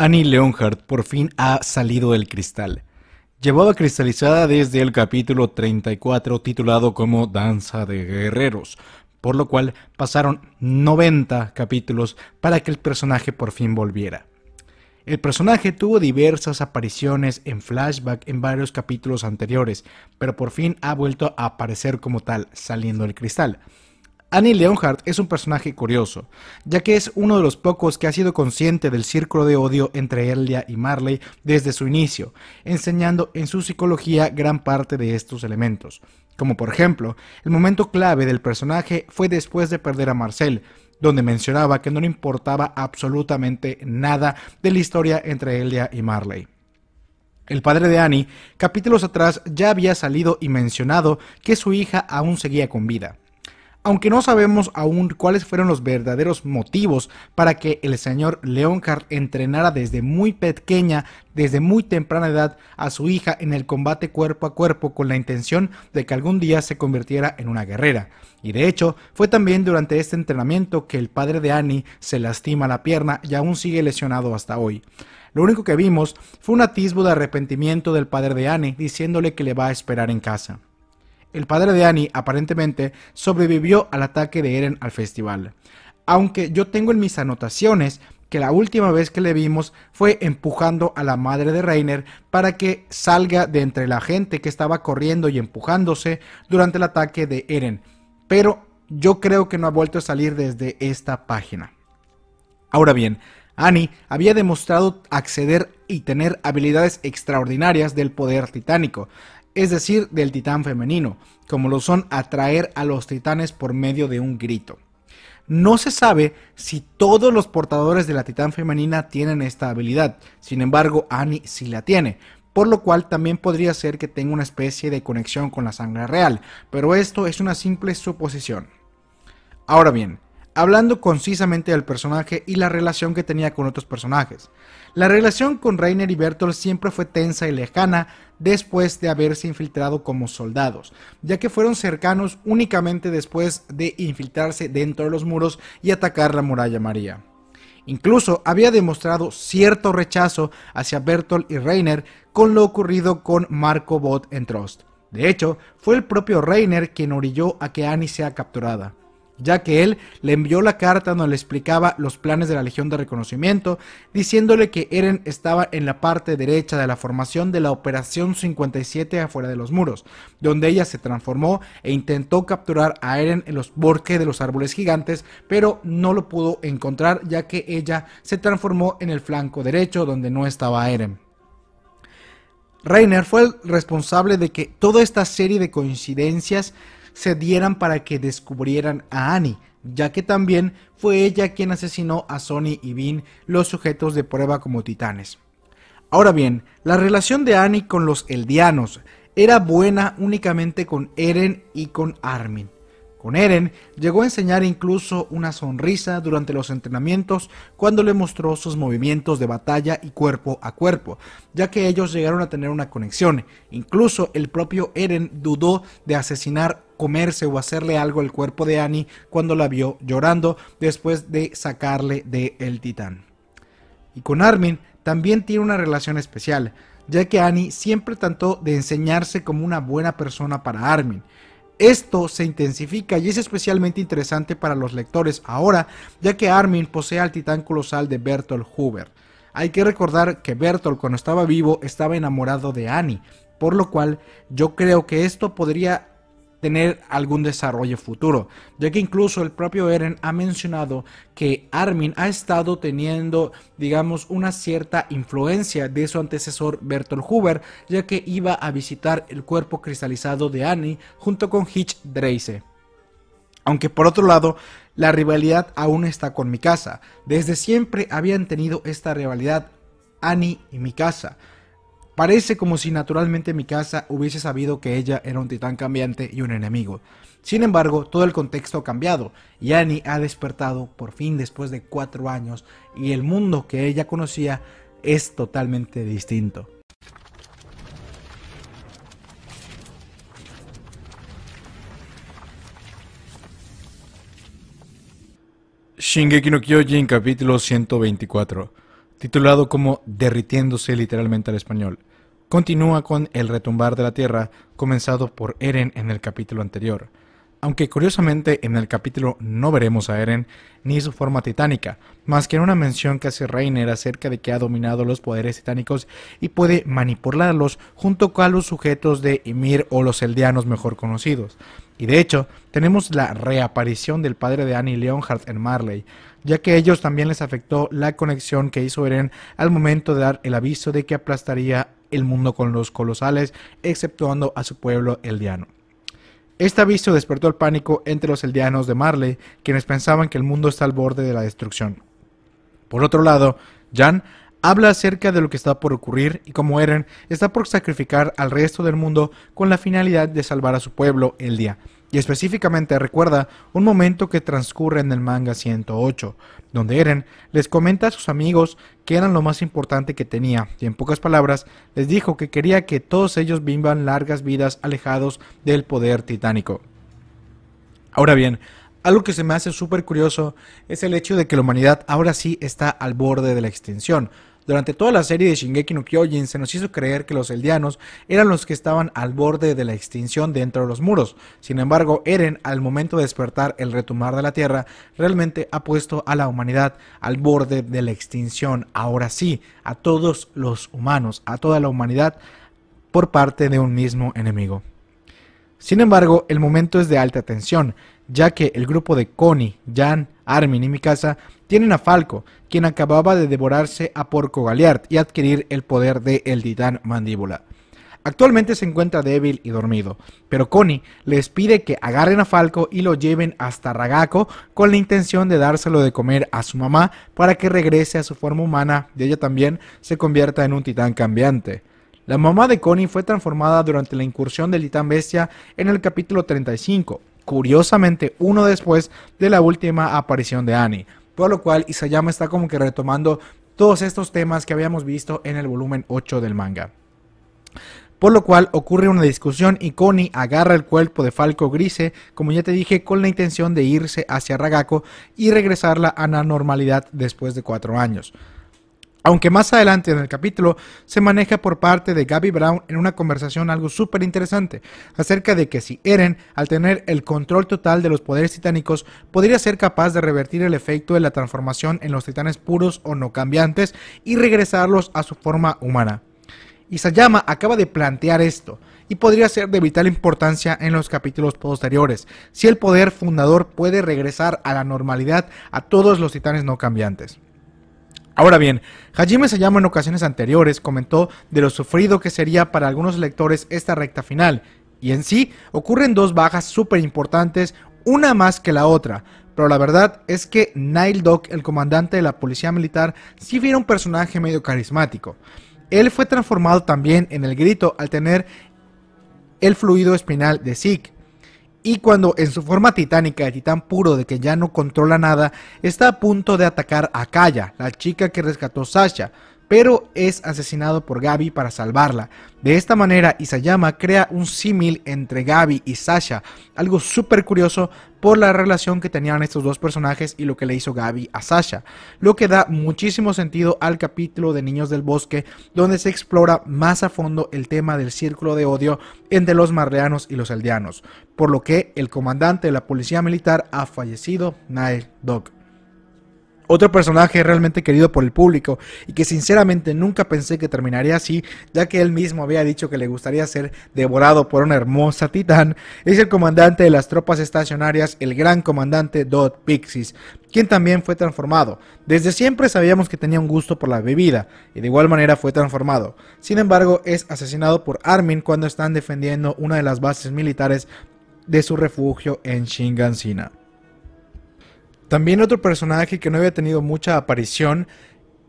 Annie Leonhardt por fin ha salido del cristal. Llevaba cristalizada desde el capítulo 34 titulado como Danza de Guerreros, por lo cual pasaron 90 capítulos para que el personaje por fin volviera. El personaje tuvo diversas apariciones en flashback en varios capítulos anteriores, pero por fin ha vuelto a aparecer como tal, saliendo del cristal. Annie Leonhardt es un personaje curioso, ya que es uno de los pocos que ha sido consciente del círculo de odio entre Elia y Marley desde su inicio, enseñando en su psicología gran parte de estos elementos. Como por ejemplo, el momento clave del personaje fue después de perder a Marcel, donde mencionaba que no le importaba absolutamente nada de la historia entre Elia y Marley. El padre de Annie, capítulos atrás, ya había salido y mencionado que su hija aún seguía con vida. Aunque no sabemos aún cuáles fueron los verdaderos motivos para que el señor Leonhardt entrenara desde muy pequeña, desde muy temprana edad, a su hija en el combate cuerpo a cuerpo con la intención de que algún día se convirtiera en una guerrera. Y de hecho, fue también durante este entrenamiento que el padre de Annie se lastima la pierna y aún sigue lesionado hasta hoy. Lo único que vimos fue un atisbo de arrepentimiento del padre de Annie diciéndole que le va a esperar en casa. El padre de Annie aparentemente sobrevivió al ataque de Eren al festival. Aunque yo tengo en mis anotaciones que la última vez que le vimos fue empujando a la madre de Reiner para que salga de entre la gente que estaba corriendo y empujándose durante el ataque de Eren. Pero yo creo que no ha vuelto a salir desde esta página. Ahora bien, Annie había demostrado acceder y tener habilidades extraordinarias del poder titánico, es decir, del titán femenino, como lo son atraer a los titanes por medio de un grito. No se sabe si todos los portadores de la titán femenina tienen esta habilidad, sin embargo Annie sí la tiene, por lo cual también podría ser que tenga una especie de conexión con la sangre real, pero esto es una simple suposición. Ahora bien, hablando concisamente del personaje y la relación que tenía con otros personajes. La relación con Reiner y Bertolt siempre fue tensa y lejana después de haberse infiltrado como soldados, ya que fueron cercanos únicamente después de infiltrarse dentro de los muros y atacar la muralla María. Incluso había demostrado cierto rechazo hacia Bertolt y Reiner con lo ocurrido con Marco Bot en Trost. De hecho, fue el propio Reiner quien orilló a que Annie sea capturada ya que él le envió la carta donde le explicaba los planes de la Legión de Reconocimiento, diciéndole que Eren estaba en la parte derecha de la formación de la Operación 57 afuera de los muros, donde ella se transformó e intentó capturar a Eren en los bosques de los árboles gigantes, pero no lo pudo encontrar ya que ella se transformó en el flanco derecho donde no estaba Eren. Reiner fue el responsable de que toda esta serie de coincidencias se dieran para que descubrieran a Annie, ya que también fue ella quien asesinó a Sony y Vin, los sujetos de prueba como titanes. Ahora bien, la relación de Annie con los Eldianos era buena únicamente con Eren y con Armin. Con Eren llegó a enseñar incluso una sonrisa durante los entrenamientos cuando le mostró sus movimientos de batalla y cuerpo a cuerpo, ya que ellos llegaron a tener una conexión. Incluso el propio Eren dudó de asesinar, comerse o hacerle algo al cuerpo de Annie cuando la vio llorando después de sacarle de el titán. Y con Armin también tiene una relación especial, ya que Annie siempre trató de enseñarse como una buena persona para Armin. Esto se intensifica y es especialmente interesante para los lectores ahora, ya que Armin posee al titán colosal de Bertolt Huber. Hay que recordar que Bertolt cuando estaba vivo estaba enamorado de Annie, por lo cual yo creo que esto podría tener algún desarrollo futuro, ya que incluso el propio Eren ha mencionado que Armin ha estado teniendo, digamos, una cierta influencia de su antecesor Bertolt Huber, ya que iba a visitar el cuerpo cristalizado de Annie junto con Hitch Dreise. Aunque por otro lado, la rivalidad aún está con Mikasa. Desde siempre habían tenido esta rivalidad Annie y Mikasa. Parece como si naturalmente Mikasa hubiese sabido que ella era un titán cambiante y un enemigo. Sin embargo, todo el contexto ha cambiado y Annie ha despertado por fin después de cuatro años y el mundo que ella conocía es totalmente distinto. Shingeki no Kyojin capítulo 124 titulado como Derritiéndose literalmente al español. Continúa con el retumbar de la tierra, comenzado por Eren en el capítulo anterior. Aunque curiosamente en el capítulo no veremos a Eren ni su forma titánica, más que en una mención que hace Reiner acerca de que ha dominado los poderes titánicos y puede manipularlos junto con los sujetos de Ymir o los eldianos mejor conocidos. Y de hecho, tenemos la reaparición del padre de Annie Leonhardt en Marley, ya que a ellos también les afectó la conexión que hizo Eren al momento de dar el aviso de que aplastaría el mundo con los colosales, exceptuando a su pueblo eldiano. Este aviso despertó el pánico entre los eldianos de Marley, quienes pensaban que el mundo está al borde de la destrucción. Por otro lado, Jan habla acerca de lo que está por ocurrir y cómo Eren está por sacrificar al resto del mundo con la finalidad de salvar a su pueblo el día. Y específicamente recuerda un momento que transcurre en el manga 108, donde Eren les comenta a sus amigos que eran lo más importante que tenía, y en pocas palabras les dijo que quería que todos ellos vivan largas vidas alejados del poder titánico. Ahora bien, algo que se me hace súper curioso es el hecho de que la humanidad ahora sí está al borde de la extinción. Durante toda la serie de Shingeki no Kyojin se nos hizo creer que los eldianos eran los que estaban al borde de la extinción dentro de los muros. Sin embargo, Eren, al momento de despertar el retumbar de la Tierra, realmente ha puesto a la humanidad al borde de la extinción. Ahora sí, a todos los humanos, a toda la humanidad, por parte de un mismo enemigo. Sin embargo, el momento es de alta tensión, ya que el grupo de Connie, Jan, Armin y Mikasa tienen a Falco, quien acababa de devorarse a Porco Galeard y adquirir el poder de el titán mandíbula. Actualmente se encuentra débil y dormido, pero Connie les pide que agarren a Falco y lo lleven hasta Ragako con la intención de dárselo de comer a su mamá para que regrese a su forma humana y ella también se convierta en un titán cambiante. La mamá de Connie fue transformada durante la incursión del titán bestia en el capítulo 35, curiosamente uno después de la última aparición de Annie, por lo cual Isayama está como que retomando todos estos temas que habíamos visto en el volumen 8 del manga. Por lo cual ocurre una discusión y Connie agarra el cuerpo de Falco Grise, como ya te dije, con la intención de irse hacia Ragako y regresarla a la normalidad después de cuatro años. Aunque más adelante en el capítulo se maneja por parte de Gaby Brown en una conversación algo súper interesante acerca de que si Eren, al tener el control total de los poderes titánicos, podría ser capaz de revertir el efecto de la transformación en los titanes puros o no cambiantes y regresarlos a su forma humana. Isayama acaba de plantear esto, y podría ser de vital importancia en los capítulos posteriores, si el poder fundador puede regresar a la normalidad a todos los titanes no cambiantes. Ahora bien, Hajime Sayama en ocasiones anteriores comentó de lo sufrido que sería para algunos lectores esta recta final, y en sí ocurren dos bajas súper importantes, una más que la otra, pero la verdad es que Nile Dog, el comandante de la policía militar, sí era un personaje medio carismático. Él fue transformado también en el grito al tener el fluido espinal de Zeke, y cuando en su forma titánica de titán puro de que ya no controla nada, está a punto de atacar a Kaya, la chica que rescató Sasha, pero es asesinado por Gaby para salvarla. De esta manera, Isayama crea un símil entre Gaby y Sasha, algo súper curioso por la relación que tenían estos dos personajes y lo que le hizo Gaby a Sasha, lo que da muchísimo sentido al capítulo de Niños del Bosque, donde se explora más a fondo el tema del círculo de odio entre los marleanos y los eldianos, por lo que el comandante de la policía militar ha fallecido, Nile Dog. Otro personaje realmente querido por el público y que sinceramente nunca pensé que terminaría así, ya que él mismo había dicho que le gustaría ser devorado por una hermosa titán, es el comandante de las tropas estacionarias, el gran comandante Dot Pixis, quien también fue transformado. Desde siempre sabíamos que tenía un gusto por la bebida y de igual manera fue transformado. Sin embargo, es asesinado por Armin cuando están defendiendo una de las bases militares de su refugio en Shingansina. También otro personaje que no había tenido mucha aparición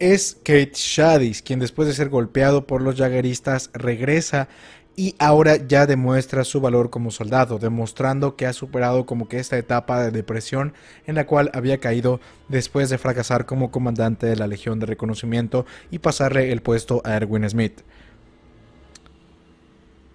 es Kate Shadis, quien después de ser golpeado por los jagueristas regresa y ahora ya demuestra su valor como soldado, demostrando que ha superado como que esta etapa de depresión en la cual había caído después de fracasar como comandante de la Legión de Reconocimiento y pasarle el puesto a Erwin Smith.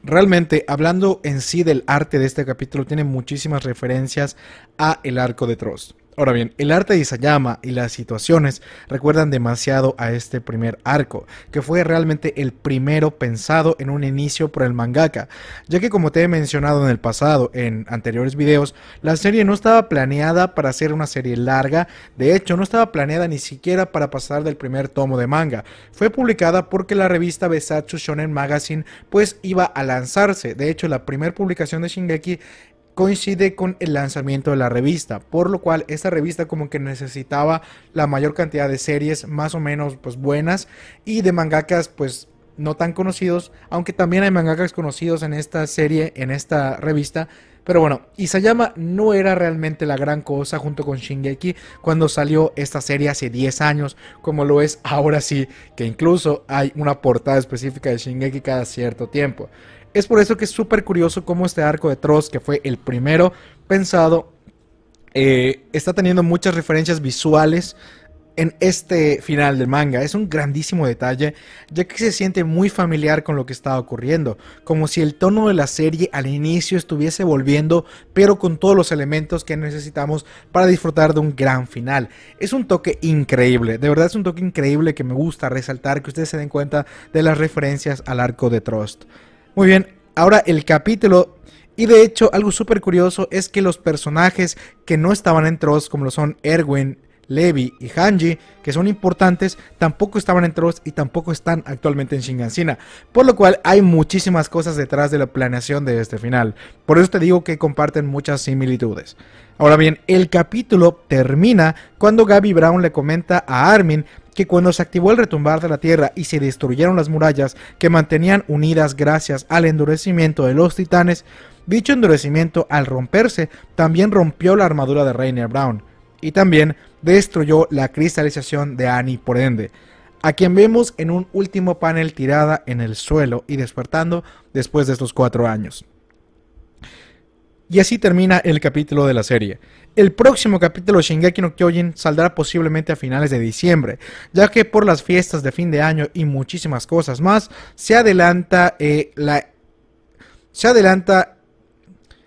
Realmente, hablando en sí del arte de este capítulo, tiene muchísimas referencias a el arco de Trost. Ahora bien, el arte de Isayama y las situaciones recuerdan demasiado a este primer arco, que fue realmente el primero pensado en un inicio por el mangaka, ya que como te he mencionado en el pasado, en anteriores videos, la serie no estaba planeada para ser una serie larga, de hecho no estaba planeada ni siquiera para pasar del primer tomo de manga, fue publicada porque la revista Besatsu Shonen Magazine pues iba a lanzarse, de hecho la primera publicación de Shingeki coincide con el lanzamiento de la revista, por lo cual esta revista como que necesitaba la mayor cantidad de series más o menos pues buenas y de mangakas pues no tan conocidos, aunque también hay mangakas conocidos en esta serie, en esta revista, pero bueno, Isayama no era realmente la gran cosa junto con Shingeki cuando salió esta serie hace 10 años, como lo es ahora sí, que incluso hay una portada específica de Shingeki cada cierto tiempo. Es por eso que es súper curioso cómo este arco de Trost, que fue el primero pensado, eh, está teniendo muchas referencias visuales en este final del manga. Es un grandísimo detalle, ya que se siente muy familiar con lo que está ocurriendo, como si el tono de la serie al inicio estuviese volviendo, pero con todos los elementos que necesitamos para disfrutar de un gran final. Es un toque increíble, de verdad es un toque increíble que me gusta resaltar, que ustedes se den cuenta de las referencias al arco de Trost. Muy bien, ahora el capítulo. Y de hecho, algo súper curioso es que los personajes que no estaban en Trost, como lo son Erwin, Levi y Hanji, que son importantes, tampoco estaban en Trost y tampoco están actualmente en Shingansina. Por lo cual hay muchísimas cosas detrás de la planeación de este final. Por eso te digo que comparten muchas similitudes. Ahora bien, el capítulo termina cuando Gaby Brown le comenta a Armin que cuando se activó el retumbar de la tierra y se destruyeron las murallas que mantenían unidas gracias al endurecimiento de los titanes, dicho endurecimiento al romperse también rompió la armadura de Rainer Brown y también destruyó la cristalización de Annie por ende, a quien vemos en un último panel tirada en el suelo y despertando después de estos cuatro años. Y así termina el capítulo de la serie. El próximo capítulo de Shingeki no Kyojin saldrá posiblemente a finales de diciembre, ya que por las fiestas de fin de año y muchísimas cosas más, se adelanta eh, la se adelanta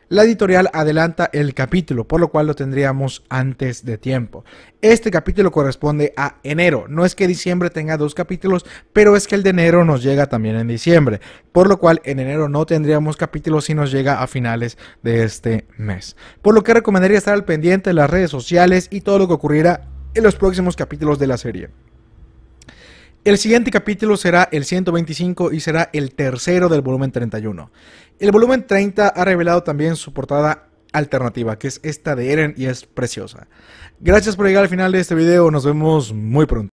la editorial adelanta el capítulo, por lo cual lo tendríamos antes de tiempo. Este capítulo corresponde a enero. No es que diciembre tenga dos capítulos, pero es que el de enero nos llega también en diciembre. Por lo cual en enero no tendríamos capítulos si nos llega a finales de este mes. Por lo que recomendaría estar al pendiente de las redes sociales y todo lo que ocurrirá en los próximos capítulos de la serie. El siguiente capítulo será el 125 y será el tercero del volumen 31. El volumen 30 ha revelado también su portada alternativa, que es esta de Eren y es preciosa. Gracias por llegar al final de este video, nos vemos muy pronto.